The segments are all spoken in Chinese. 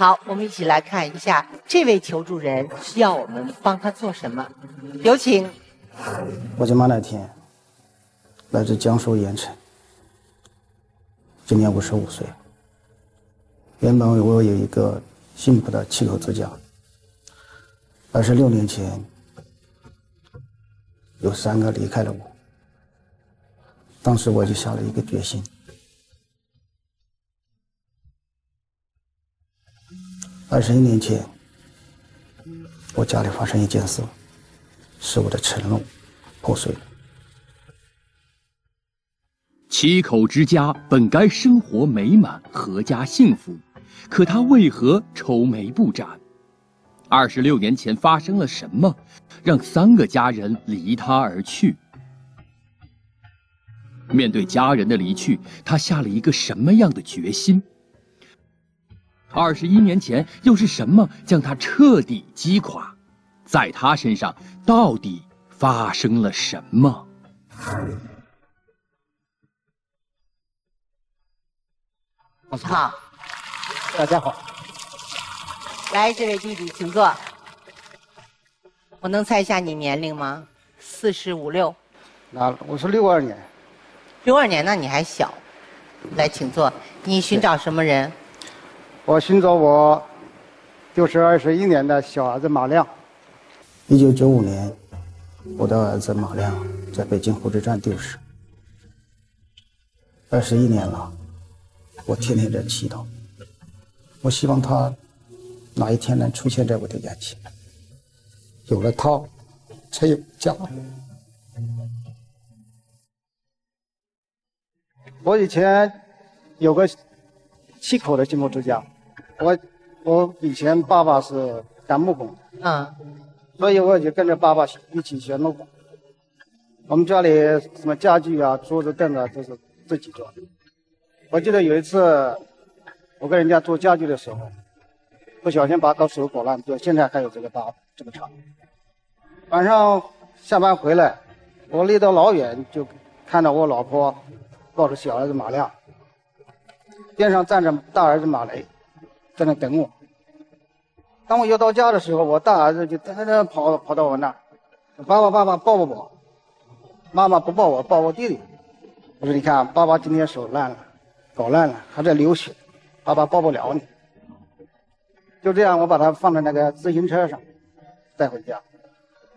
好，我们一起来看一下这位求助人需要我们帮他做什么。有请。我叫马乃天，来自江苏盐城，今年五十五岁。原本我有一个幸福的七口之家，二十六年前有三个离开了我，当时我就下了一个决心。二十一年前，我家里发生一件事，使我的承诺破碎了。七口之家本该生活美满、阖家幸福，可他为何愁眉不展？二十六年前发生了什么，让三个家人离他而去？面对家人的离去，他下了一个什么样的决心？二十一年前，又是什么将他彻底击垮？在他身上，到底发生了什么？好，大家好，来，这位弟弟，请坐。我能猜一下你年龄吗？四十五六。那我是六二年，六二年，那你还小。来，请坐。你寻找什么人？我寻找我丢失二十一年的小儿子马亮。一九九五年，我的儿子马亮在北京火车站丢失。二十一年了，我天天在祈祷，我希望他哪一天能出现在我的眼前。有了他，才有家。我以前有个七口的金木之家。我我以前爸爸是干木工，嗯，所以我就跟着爸爸一起学木工。我们家里什么家具啊、桌子凳子都是自己做。我记得有一次，我跟人家做家具的时候，不小心把到手搞烂，就现在还有这个疤，这个疤。晚上下班回来，我离得老远，就看到我老婆抱着小儿子马亮，边上站着大儿子马雷。在那等我。当我要到家的时候，我大儿子就噔噔跑跑到我那儿，爸爸爸爸抱抱，妈妈不抱我，抱我弟弟。我说你看，爸爸今天手烂了，搞烂了，还在流血，爸爸抱不了你。就这样，我把他放在那个自行车上，带回家。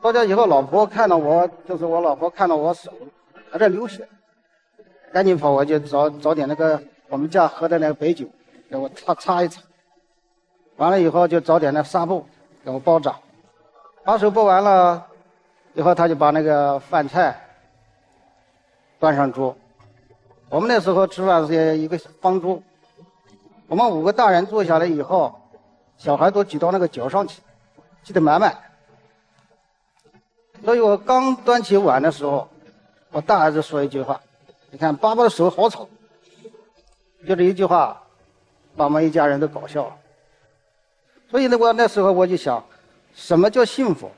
到家以后，老婆看到我，就是我老婆看到我手还在流血，赶紧跑过去找找点那个我们家喝的那个白酒，给我擦擦一擦。完了以后就找点那纱布给我包扎，把手包完了以后，他就把那个饭菜端上桌。我们那时候吃饭是一个方桌，我们五个大人坐下来以后，小孩都挤到那个脚上去，挤得满满。所以我刚端起碗的时候，我大儿子说一句话：“你看爸爸的手好丑。”就这一句话，把我们一家人都搞笑了。所以呢，我那时候我就想，什么叫幸福？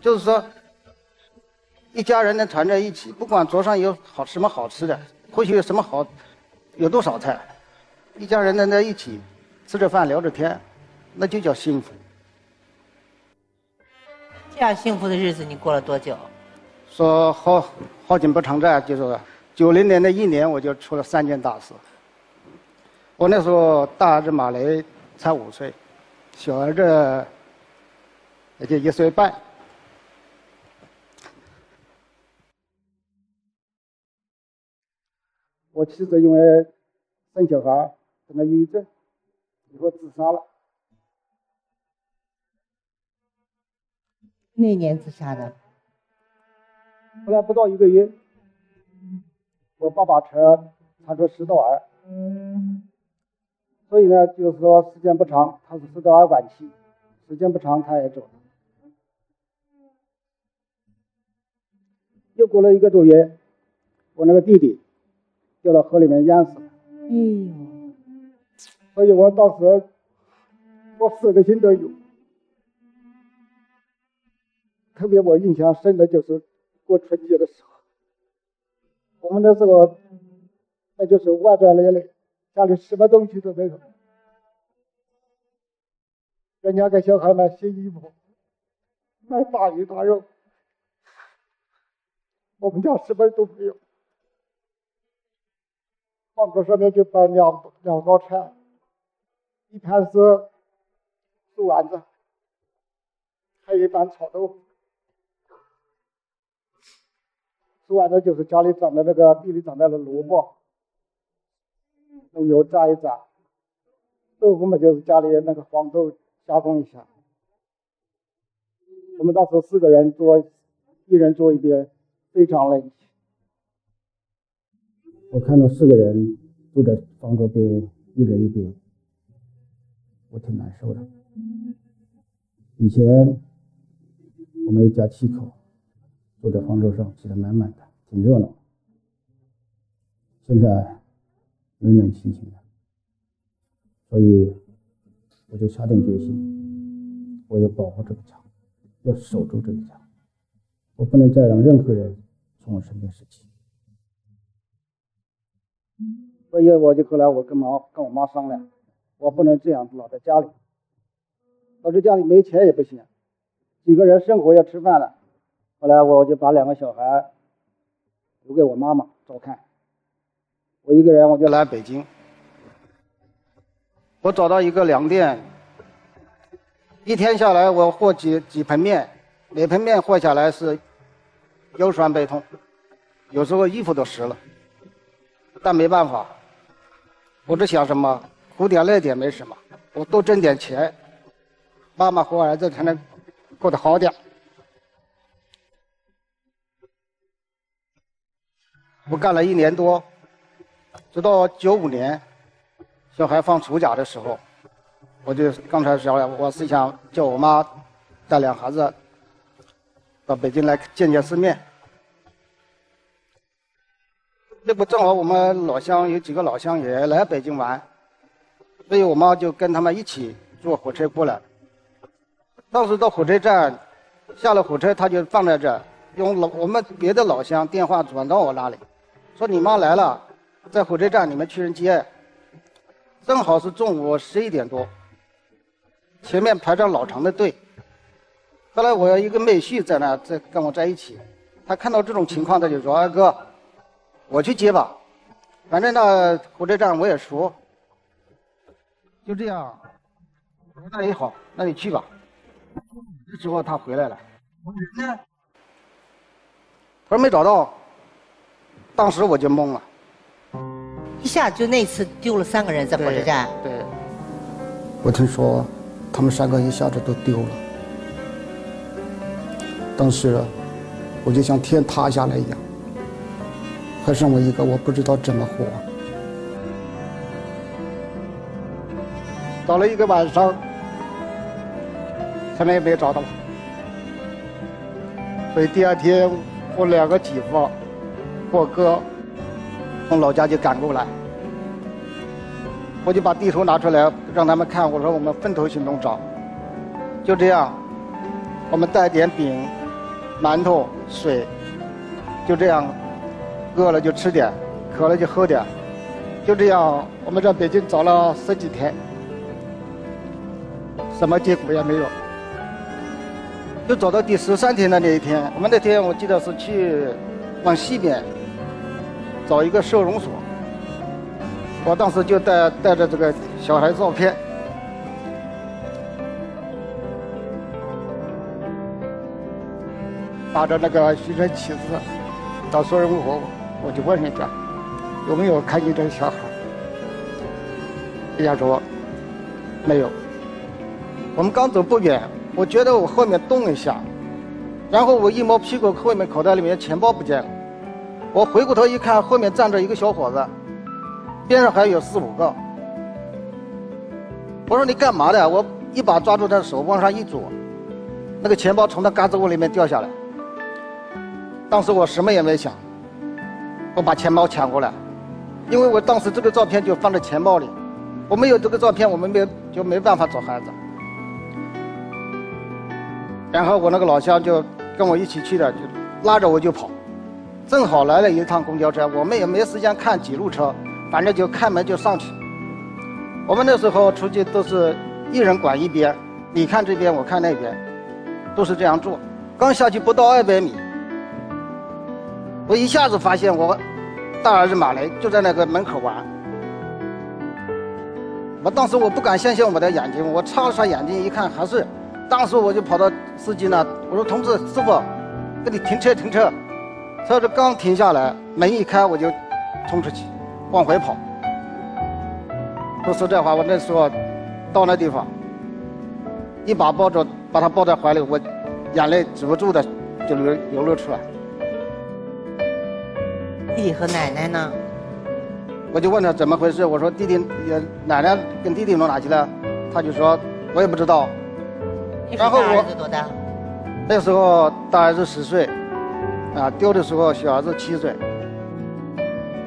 就是说，一家人能团在一起，不管桌上有好什么好吃的，或许有什么好，有多少菜，一家人能在一起吃着饭聊着天，那就叫幸福。这样幸福的日子你过了多久？说好好景不长在，就是九零年的一年，我就出了三件大事。我那时候大儿子马雷才五岁。小儿子也就一岁半，我妻子因为生小孩得了抑郁症，以后自杀了。那年自杀的。后来不到一个月，我爸爸车查出食道癌。所以呢，就是说时间不长，他是食道癌晚期，时间不长他也走了。又过了一个多月，我那个弟弟掉到河里面淹死了。哎呦！所以我当时我死的心都有，特别我印象深的就是过春节的时候，我们那时候那就是万丈连累。家里什么东西都没有，人家给小孩买新衣服，买大鱼大肉，我们家什么都没有。饭桌上面就摆两两道菜，一盘是素丸子，还有一盘炒豆腐。素丸子就是家里长的那个地里长的那萝卜，用油炸一炸。豆腐嘛，就是家里那个黄豆加工一下。我们当时四个人做，一人做一边，非常累。我看到四个人坐在方桌边，一人一边，我挺难受的。以前我们一家七口坐在方桌上，挤得满满的，挺热闹。现在冷冷清清的，所以我就下定决心，我要保护这个家，要守住这个家，我不能再让任何人从我身边失去。所以我就后来我跟妈跟我妈商量，我不能这样老在家里，老在家里没钱也不行，几个人生活要吃饭了。后来我就把两个小孩留给我妈妈照看，我一个人我就来北京。我找到一个粮店，一天下来我和几几盆面，每盆面和下来是腰酸背痛，有时候衣服都湿了，但没办法。我只想什么，苦点累点没什么，我多挣点钱，妈妈和儿子才能过得好点。我干了一年多，直到九五年，小孩放暑假的时候，我就刚才说了，我是想叫我妈带两孩子到北京来见见世面。那不正好我们老乡有几个老乡也来北京玩，所以我妈就跟他们一起坐火车过来。当时到火车站，下了火车，他就放在这，用老我们别的老乡电话转到我那里，说你妈来了，在火车站你们去人接。正好是中午十一点多，前面排着老长的队。后来我有一个妹婿在那在跟我在一起，他看到这种情况，他就说：“二哥。”我去接吧，反正那火车站我也熟，就这样。我说那也好，那你去吧。这时候他回来了，我说人呢？他说没找到。当时我就懵了，下就那次丢了三个人在火车站。对，我听说他们三个一下子都丢了，当时我就像天塌下来一样。还剩我一个，我不知道怎么活。找了一个晚上，什么也没找到。所以第二天，我两个姐夫、我哥从老家就赶过来，我就把地图拿出来让他们看，我说我们分头行动找。就这样，我们带点饼、馒头、水，就这样。饿了就吃点，渴了就喝点，就这样，我们在北京找了十几天，什么结果也没有。就找到第十三天的那一天，我们那天我记得是去往西边找一个收容所，我当时就带带着这个小孩照片，拿着那个宣传旗子到收容所。我就问人家有没有看见这个小孩，人家说没有。我们刚走不远，我觉得我后面动了一下，然后我一摸屁股，后面口袋里面钱包不见了。我回过头一看，后面站着一个小伙子，边上还有四五个。我说你干嘛的？我一把抓住他的手往上一左，那个钱包从他胳肢窝里面掉下来。当时我什么也没想。我把钱包抢过来，因为我当时这个照片就放在钱包里，我没有这个照片，我们没就没办法找孩子。然后我那个老乡就跟我一起去的，就拉着我就跑，正好来了一趟公交车，我们也没时间看几路车，反正就开门就上去。我们那时候出去都是一人管一边，你看这边，我看那边，都是这样做。刚下去不到二百米，我一下子发现我大儿子马雷就在那个门口玩。我当时我不敢相信我的眼睛，我擦了擦眼睛一看还是，当时我就跑到司机那，我说：“同志，师傅，给你停车停车。”车子刚停下来，门一开我就冲出去，往回跑。说实在话，我那时候到那地方，一把抱着把他抱在怀里，我眼泪止不住的就流流了出来。弟弟和奶奶呢？我就问他怎么回事，我说弟弟也奶奶跟弟弟弄哪去了？他就说我也不知道。然后我儿子多大？那时候大儿子十岁，啊，丢的时候小儿子七岁。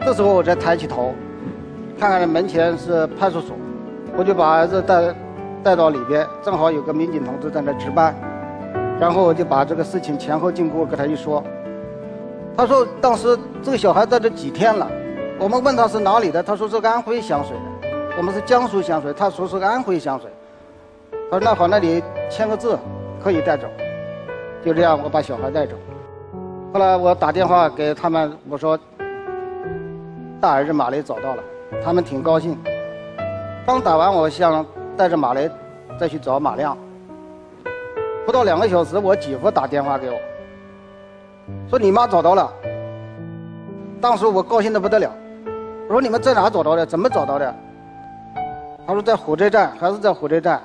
这时候我才抬起头。看看门前是派出所，我就把儿子带带到里边，正好有个民警同志在那值班，然后我就把这个事情前后经过给他一说。他说当时这个小孩在这几天了，我们问他是哪里的，他说是安徽响水的，我们是江苏响水，他说是安徽响水。他说那好，那你签个字，可以带走。就这样，我把小孩带走。后来我打电话给他们，我说大儿子马雷找到了。他们挺高兴。刚打完，我想带着马雷再去找马亮。不到两个小时，我姐夫打电话给我，说你妈找到了。当时我高兴的不得了，我说你们在哪找到的？怎么找到的？他说在火车站，还是在火车站。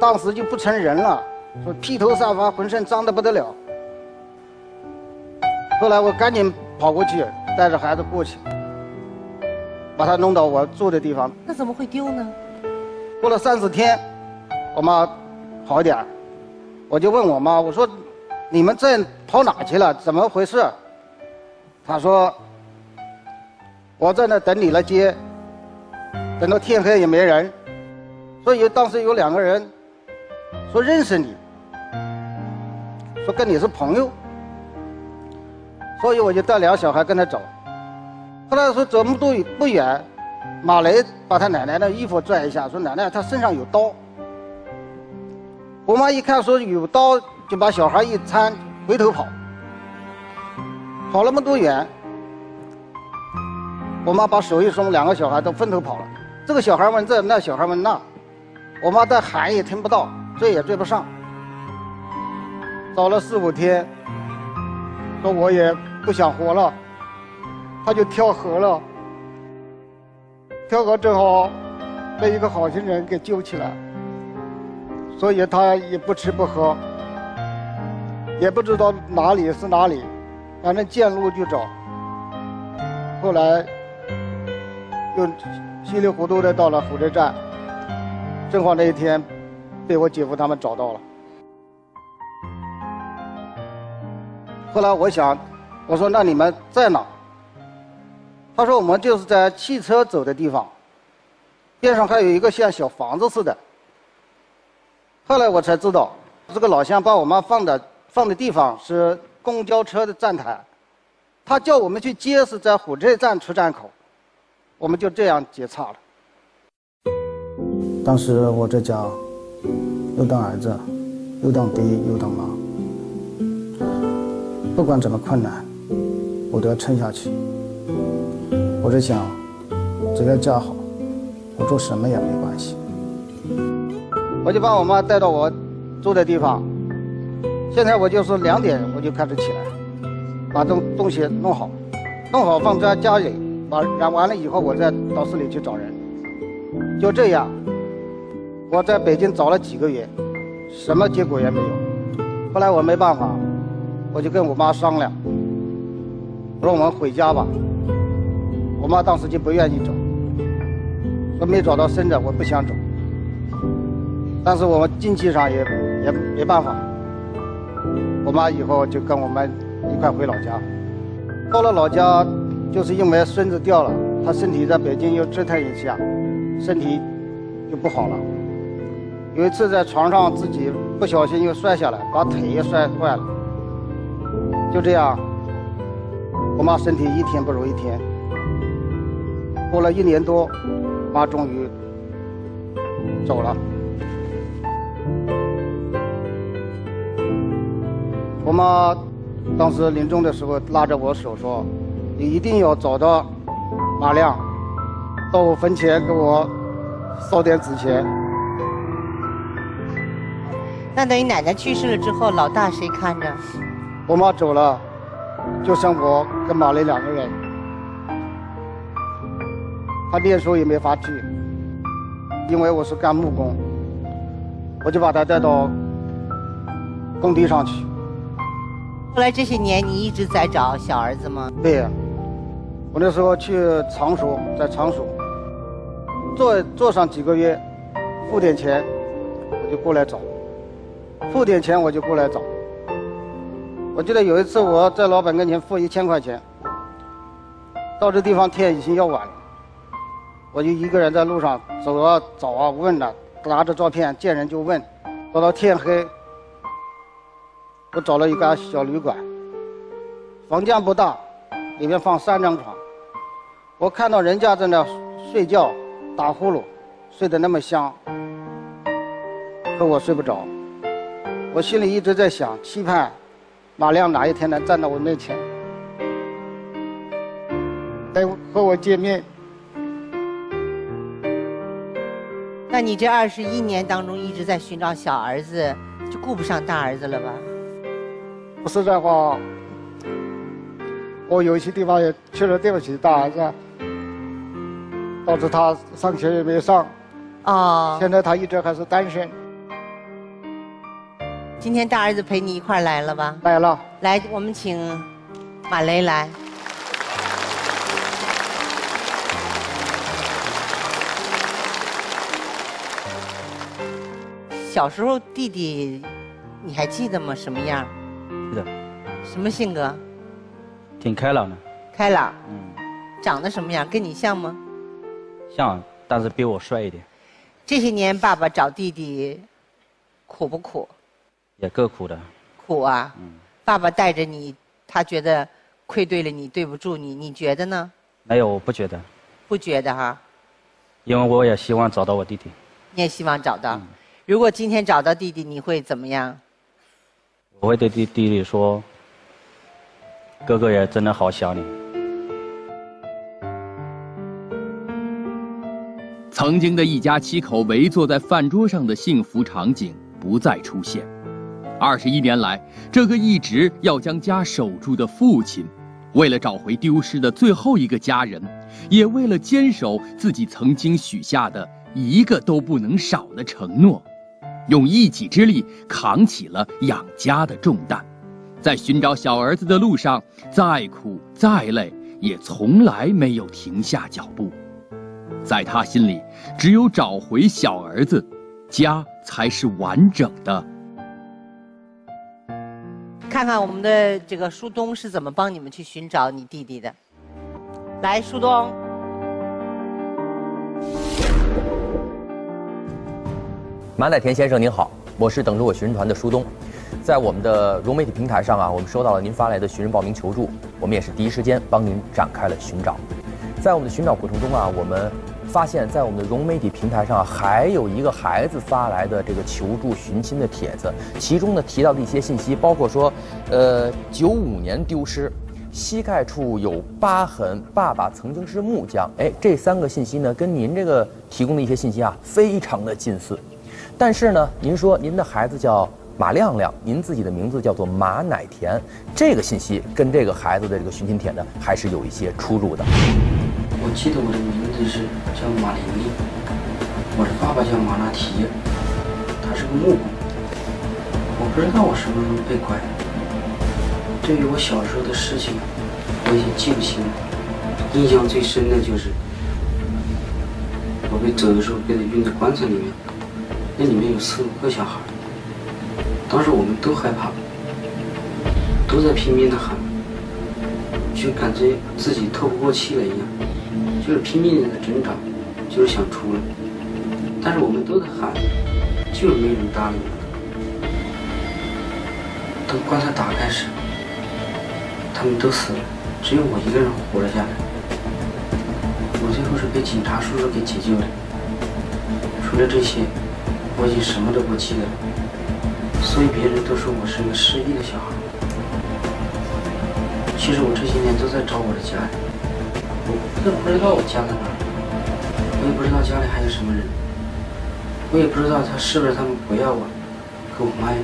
当时就不成人了，说披头散发，浑身脏的不得了。后来我赶紧跑过去，带着孩子过去。把他弄到我住的地方，那怎么会丢呢？过了三四天，我妈好一点，我就问我妈，我说你们这跑哪去了？怎么回事？她说我在那等你来接，等到天黑也没人，所以当时有两个人说认识你，说跟你是朋友，所以我就带俩小孩跟他走。后来说走不多不远，马雷把他奶奶的衣服拽一下，说奶奶他身上有刀。我妈一看说有刀，就把小孩一搀，回头跑。跑那么多远，我妈把手一松，两个小孩都分头跑了。这个小孩问这，那小孩问那，我妈再喊也听不到，追也追不上。找了四五天，说我也不想活了。他就跳河了，跳河正好被一个好心人给救起来，所以他也不吃不喝，也不知道哪里是哪里，反正见路就找。后来又稀里糊涂的到了火车站，正好那一天被我姐夫他们找到了。后来我想，我说那你们在哪？他说：“我们就是在汽车走的地方，边上还有一个像小房子似的。”后来我才知道，这个老乡把我妈放的放的地方是公交车的站台，他叫我们去接是在火车站出站口，我们就这样接岔了。当时我这家又当儿子，又当爹，又当妈，不管怎么困难，我都要撑下去。我在想，只要家好，我做什么也没关系。我就把我妈带到我住的地方。现在我就是两点我就开始起来，把东东西弄好，弄好放在家里，把染完了以后，我再到市里去找人。就这样，我在北京找了几个月，什么结果也没有。后来我没办法，我就跟我妈商量，我说我们回家吧。我妈当时就不愿意走，说没找到生的，我不想走。但是我们经济上也也没办法，我妈以后就跟我们一块回老家。到了老家，就是因为孙子掉了，他身体在北京又折腾一下，身体就不好了。有一次在床上自己不小心又摔下来，把腿也摔坏了。就这样，我妈身体一天不如一天。过了一年多，妈终于走了。我妈当时临终的时候拉着我手说，你一定要找到马亮，到我坟前给我烧点纸钱。那等于奶奶去世了之后，老大谁看着？我妈走了，就剩我跟马雷两个人。他念书也没法去，因为我是干木工，我就把他带到工地上去。后来这些年，你一直在找小儿子吗？对呀，我那时候去常熟，在常熟做做上几个月，付点钱，我就过来找。付点钱我就过来找。我记得有一次我在老板跟前付一千块钱，到这地方天已经要晚了，我就一个人在路上走啊找啊问啊，拿着照片见人就问，找到天黑，我找了一家小旅馆，房间不大，里面放三张床，我看到人家在那睡觉打呼噜，睡得那么香，可我睡不着。我心里一直在想，期盼马亮哪一天能站到我面前，来和我见面。那你这二十一年当中一直在寻找小儿子，就顾不上大儿子了吧？不是这话，我有一些地方也确实对不起大儿子，导致他上学也没上。哦。现在他一直还是单身。今天大儿子陪你一块来了吧？来了。来，我们请马雷来。小时候弟弟，你还记得吗？什么样？记得。什么性格？挺开朗的。开朗。嗯。长得什么样？跟你像吗？像，但是比我帅一点。这些年爸爸找弟弟，苦不苦？也够苦的，苦啊！嗯，爸爸带着你，他觉得愧对了你，对不住你，你觉得呢？没有，我不觉得。不觉得哈？因为我也希望找到我弟弟。你也希望找到？如果今天找到弟弟，你会怎么样？我会对弟弟弟说：“哥哥也真的好想你。”曾经的一家七口围坐在饭桌上的幸福场景不再出现。二十一年来，这个一直要将家守住的父亲，为了找回丢失的最后一个家人，也为了坚守自己曾经许下的一个都不能少的承诺，用一己之力扛起了养家的重担，在寻找小儿子的路上，再苦再累，也从来没有停下脚步。在他心里，只有找回小儿子，家才是完整的。看看我们的这个舒东是怎么帮你们去寻找你弟弟的。来，舒东。马乃田先生您好，我是等着我寻人团的舒东，在我们的融媒体平台上啊，我们收到了您发来的寻人报名求助，我们也是第一时间帮您展开了寻找。在我们的寻找过程中啊，我们。发现，在我们的融媒体平台上，还有一个孩子发来的这个求助寻亲的帖子，其中呢提到的一些信息，包括说，呃，九五年丢失，膝盖处有疤痕，爸爸曾经是木匠，哎，这三个信息呢，跟您这个提供的一些信息啊，非常的近似，但是呢，您说您的孩子叫马亮亮，您自己的名字叫做马乃田，这个信息跟这个孩子的这个寻亲帖呢，还是有一些出入的。我记得我的名字是叫马玲玲，我的爸爸叫马拉提，他是个木工。我不知道我什么时候被拐。对于我小时候的事情，我已经记不清了。印象最深的就是我被走的时候被他运在棺材里面，那里面有四五个小孩，当时我们都害怕，都在拼命的喊，就感觉自己透不过气了一样。就是拼命的在挣扎，就是想出来，但是我们都在喊，就是没人搭理我。等棺材打开时，他们都死了，只有我一个人活了下来。我最后是被警察叔叔给解救的。除了这些，我已经什么都不记得了，所以别人都说我是一个失忆的小孩。其实我这些年都在找我的家人，我都不知道我家在哪，我也不知道家里还有什么人，我也不知道他是不是他们不要我，可我妈呀。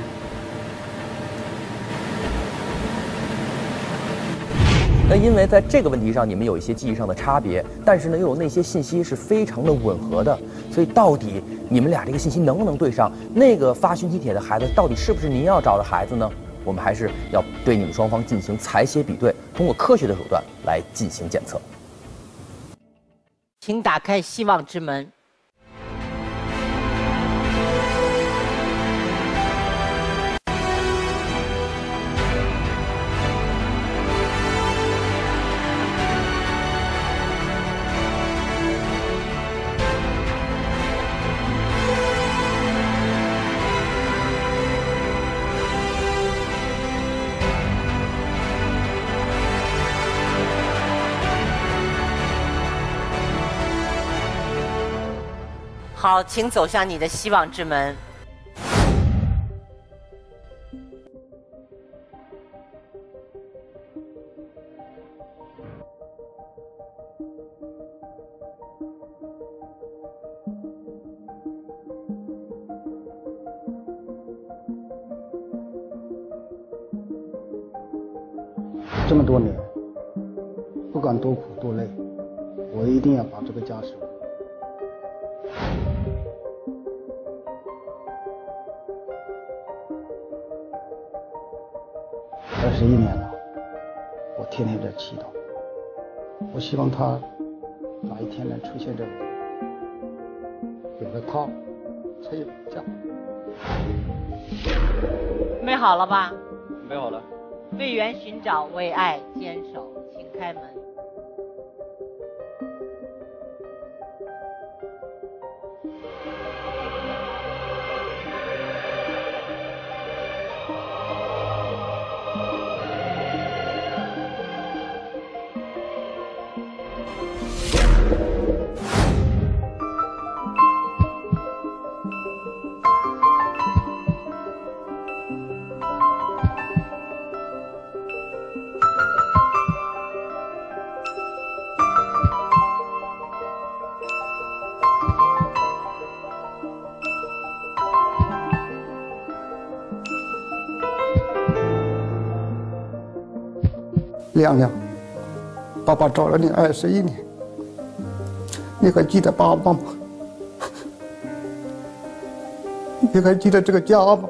那因为在这个问题上，你们有一些记忆上的差别，但是呢，又有那些信息是非常的吻合的，所以到底你们俩这个信息能不能对上？那个发讯息帖的孩子到底是不是您要找的孩子呢？我们还是要对你们双方进行采写比对，通过科学的手段来进行检测。请打开希望之门。好，请走向你的希望之门。这么多年，不管多苦多累，我一定要把这个家守。天天在祈祷，我希望他哪一天能出现在我，有了他，才有家。准备好了吧？准备好了。为缘寻找，为爱坚守，请开门。亮亮，爸爸找了你二十一年，你还记得爸爸吗？你还记得这个家吗？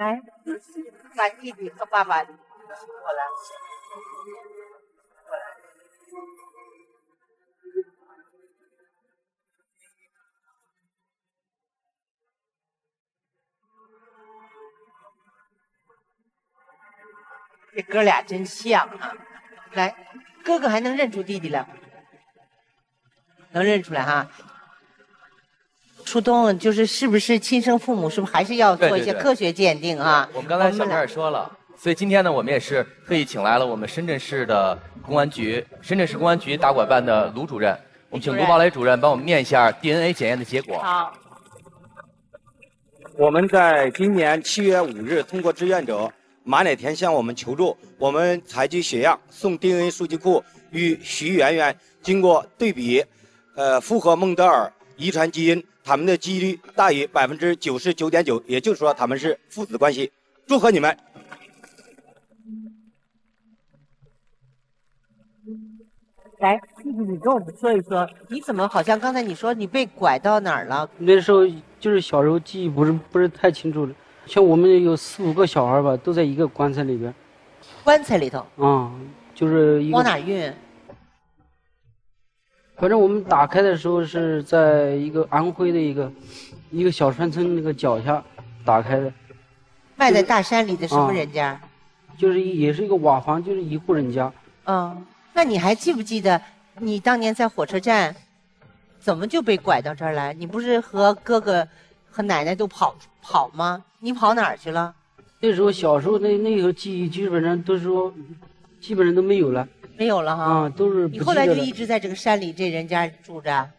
来，把弟弟和爸爸过来。这哥俩真像啊！来，哥哥还能认出弟弟来，能认出来哈。初冬就是是不是亲生父母？是不是还是要做一些科学鉴定啊？我们刚才小片也说了，所以今天呢，我们也是特意请来了我们深圳市的公安局、深圳市公安局打拐办的卢主任，我们请卢宝雷主任帮我们念一下 DNA 检验的结果。好。我们在今年七月五日通过志愿者马乃田向我们求助，我们采集血样送 DNA 数据库，与徐媛媛经过对比，呃，符合孟德尔遗传基因。他们的几率大于百分之九十九点九，也就是说他们是父子关系。祝贺你们！来，弟弟，你跟我们说一说，你怎么好像刚才你说你被拐到哪儿了？那时候就是小时候记忆不是不是太清楚了，像我们有四五个小孩吧，都在一个棺材里边。棺材里头？啊，就是往哪运？反正我们打开的时候是在一个安徽的一个一个小山村那个脚下打开的。卖在大山里的什么人家？就是也是一个瓦房，就是一户人家。嗯。那你还记不记得你当年在火车站，怎么就被拐到这儿来？你不是和哥哥和奶奶都跑跑吗？你跑哪儿去了？那时候小时候那那个记忆基本上都是说，基本上都没有了。没有了哈。啊，都是。你后来就一直在这个山里这人家住着。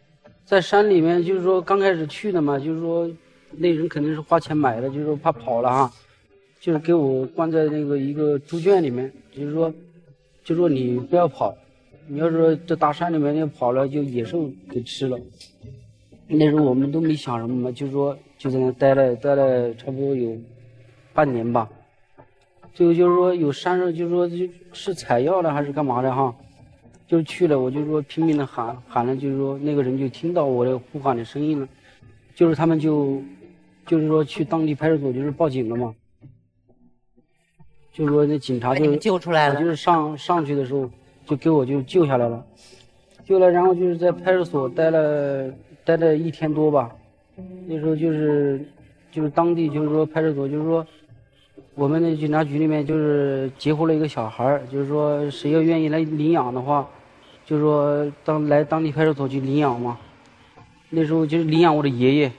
在山里面，就是说刚开始去的嘛，就是说那人肯定是花钱买的，就是说怕跑了哈，就是给我关在那个一个猪圈里面，就是说。就说你不要跑，你要是这大山里面你跑了，就野兽给吃了。那时候我们都没想什么嘛，就是说就在那待了待了差不多有半年吧。最后就是说有山上，就是说就是采药了还是干嘛的哈，就是去了，我就说拼命的喊喊了，就是说那个人就听到我的呼喊的声音了，就是他们就就是说去当地派出所就是报警了嘛。就是说那警察就救出来了，就是上上去的时候就给我就救下来了，救了，然后就是在派出所待了待了一天多吧。那时候就是就是当地就是说派出所就是说我们的警察局里面就是截获了一个小孩就是说谁要愿意来领养的话，就是说当来当地派出所去领养嘛。那时候就是领养我的爷爷，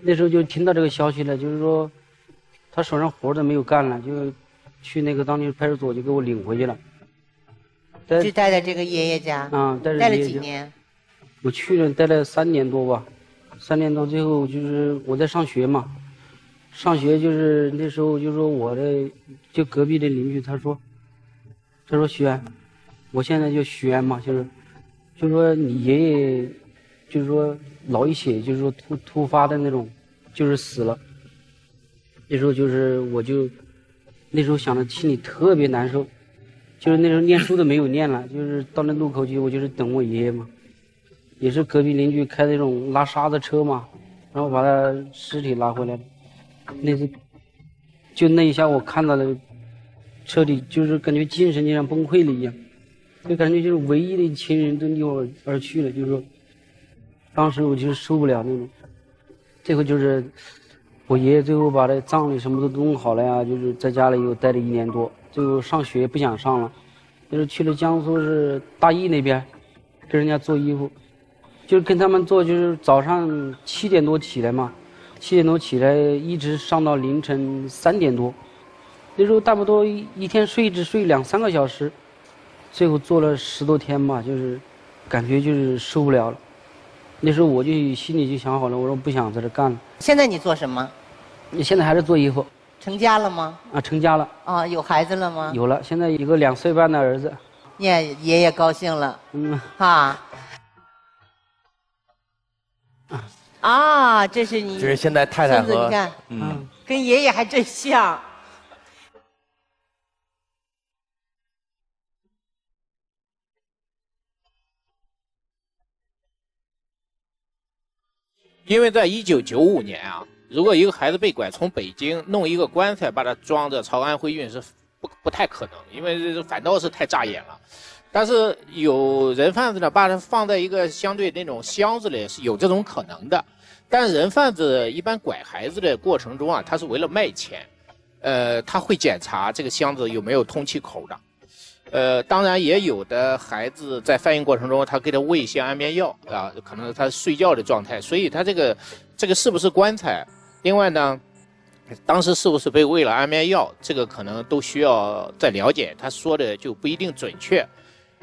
那时候就听到这个消息了，就是说他手上活都没有干了，就。去那个当地派出所就给我领回去了，就待在这个爷爷家。啊，待了几年？我去了，待了三年多吧，三年多，最后就是我在上学嘛，上学就是那时候就说我的就隔壁的邻居他说，他说徐安，我现在叫徐安嘛，就是，就说你爷爷，就是说脑溢血，就是说突突发的那种，就是死了。那时候就是我就。那时候想着心里特别难受，就是那时候念书都没有念了，就是到那路口去，我就是等我爷爷嘛，也是隔壁邻居开那种拉沙子车嘛，然后把他尸体拉回来了。那次，就那一下我看到了，彻底就是感觉精神就像崩溃了一样，就感觉就是唯一的亲人都离我而去了，就是说，当时我就是受不了那种，最后就是。我爷爷最后把这葬礼什么都弄好了呀，就是在家里又待了一年多，最后上学不想上了，就是去了江苏是大邑那边，跟人家做衣服，就是跟他们做，就是早上七点多起来嘛，七点多起来一直上到凌晨三点多，那时候差不多一天睡只睡两三个小时，最后做了十多天吧，就是感觉就是受不了了，那时候我就心里就想好了，我说不想在这干了。现在你做什么？你现在还是做衣服？成家了吗？啊，成家了。啊，有孩子了吗？有了，现在有个两岁半的儿子。你爷爷高兴了。嗯。哈。啊，这是你。这是现在太太和。你看，嗯，跟爷爷还真像。因为在一九九五年啊。如果一个孩子被拐，从北京弄一个棺材把他装着朝安徽运是不不太可能，因为反倒是太扎眼了。但是有人贩子呢，把它放在一个相对那种箱子里是有这种可能的。但人贩子一般拐孩子的过程中啊，他是为了卖钱，呃，他会检查这个箱子有没有通气口的。呃，当然也有的孩子在翻译过程中，他给他喂一些安眠药啊，可能他睡觉的状态，所以他这个这个是不是棺材？另外呢，当时是不是被喂了安眠药？这个可能都需要再了解。他说的就不一定准确。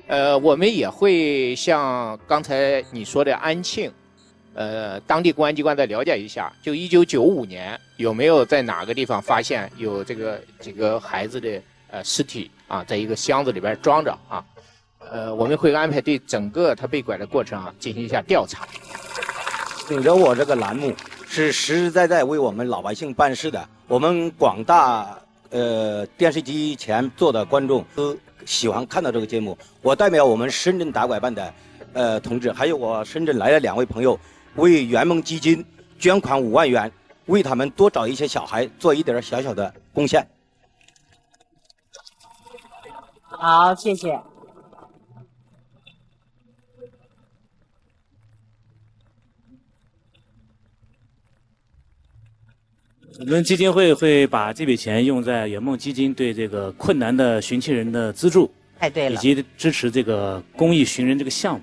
呃，我们也会像刚才你说的安庆，呃，当地公安机关再了解一下。就一九九五年有没有在哪个地方发现有这个几个孩子的呃尸体啊，在一个箱子里边装着啊？呃，我们会安排对整个他被拐的过程啊进行一下调查。顶着我这个栏目。是实实在在为我们老百姓办事的。我们广大呃电视机前坐的观众都喜欢看到这个节目。我代表我们深圳打拐办的呃同志，还有我深圳来的两位朋友，为圆梦基金捐款五万元，为他们多找一些小孩做一点小小的贡献。好，谢谢。我们基金会会把这笔钱用在圆梦基金对这个困难的寻亲人的资助，太对了，以及支持这个公益寻人这个项目。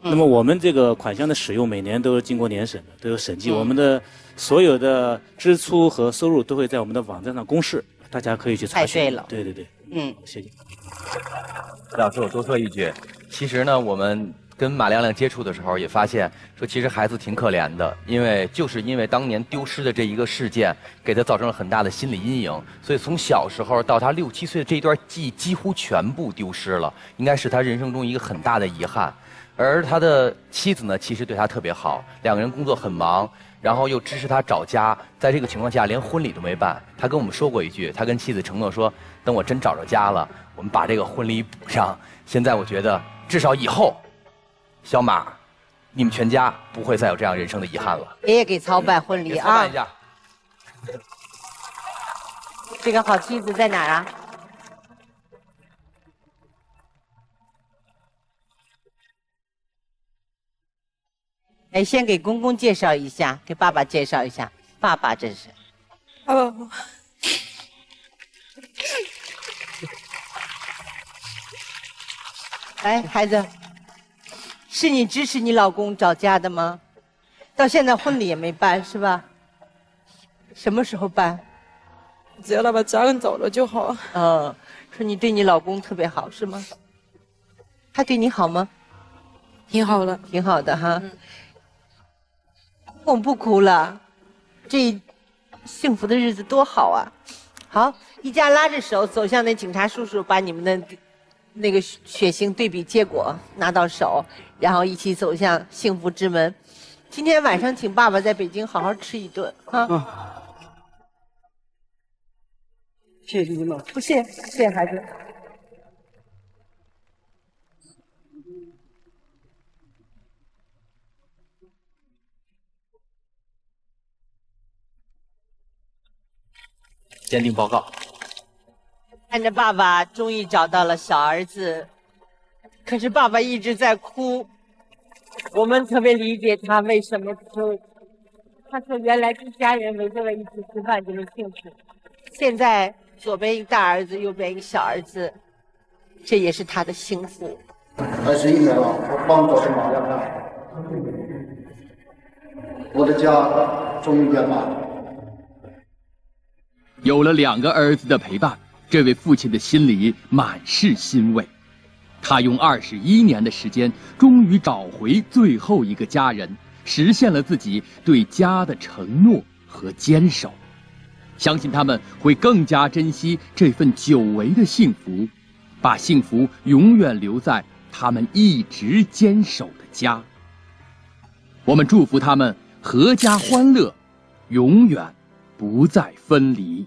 那么我们这个款项的使用每年都是经过年审的，都有审计。我们的所有的支出和收入都会在我们的网站上公示，大家可以去查询。太对了，对对对，嗯，谢谢。老师，我多说一句，其实呢，我们。跟马亮亮接触的时候，也发现说，其实孩子挺可怜的，因为就是因为当年丢失的这一个事件，给他造成了很大的心理阴影，所以从小时候到他六七岁的这一段记忆几乎全部丢失了，应该是他人生中一个很大的遗憾。而他的妻子呢，其实对他特别好，两个人工作很忙，然后又支持他找家，在这个情况下连婚礼都没办。他跟我们说过一句，他跟妻子承诺说，等我真找着家了，我们把这个婚礼补上。现在我觉得，至少以后。小马，你们全家不会再有这样人生的遗憾了。爷爷给操办婚礼啊！办一下。这个好妻子在哪儿啊？哎，先给公公介绍一下，给爸爸介绍一下。爸爸这是。哦。哎，孩子。是你支持你老公找家的吗？到现在婚礼也没办是吧？什么时候办？只要他把家人找了就好。嗯，说你对你老公特别好是吗？他对你好吗？挺好的，挺好的哈。我不哭了，这幸福的日子多好啊！好，一家拉着手走向那警察叔叔，把你们的。那个血型对比结果拿到手，然后一起走向幸福之门。今天晚上请爸爸在北京好好吃一顿啊！谢谢您了，不谢，谢谢孩子。鉴定报告。看着爸爸终于找到了小儿子，可是爸爸一直在哭。我们特别理解他为什么哭。他说：“原来一家人围在一起吃饭就是幸福，现在左边一个大儿子，右边一个小儿子，这也是他的幸福。”二十一年了，我帮着马亮亮，我的家终于圆满。有了两个儿子的陪伴。这位父亲的心里满是欣慰，他用二十一年的时间，终于找回最后一个家人，实现了自己对家的承诺和坚守。相信他们会更加珍惜这份久违的幸福，把幸福永远留在他们一直坚守的家。我们祝福他们阖家欢乐，永远不再分离。